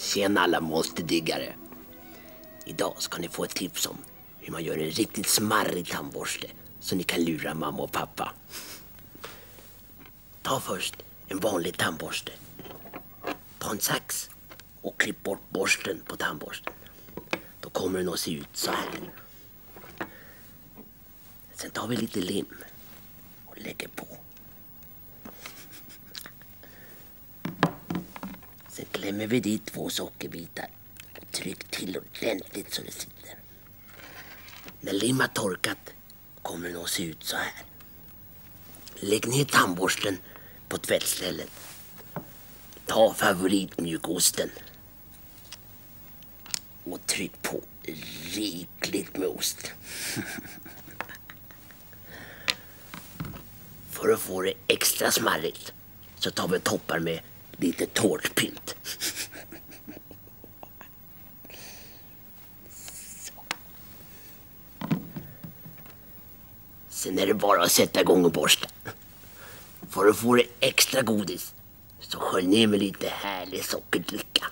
Tjena alla monsterdiggare. Idag ska ni få ett tips om hur man gör en riktigt smarrig tandborste så ni kan lura mamma och pappa. Ta först en vanlig tandborste. Ta en sax och klipp bort borsten på tandborsten. Då kommer den att se ut så här. Sen tar vi lite lim och lägger på. Sen klämmer vi dit två sockerbitar och tryck till ordentligt så det sitter. När lim har torkat kommer den att se ut så här. Lägg ner tandborsten på tvättstället. Ta favoritmjukosten. Och tryck på rikligt med ost. För att få det extra smarrigt så tar vi toppar med lite tårtpynt. Sen är det bara att sätta igång och borsta. För att få det extra godis så skölj ner med lite härlig sockerdricka.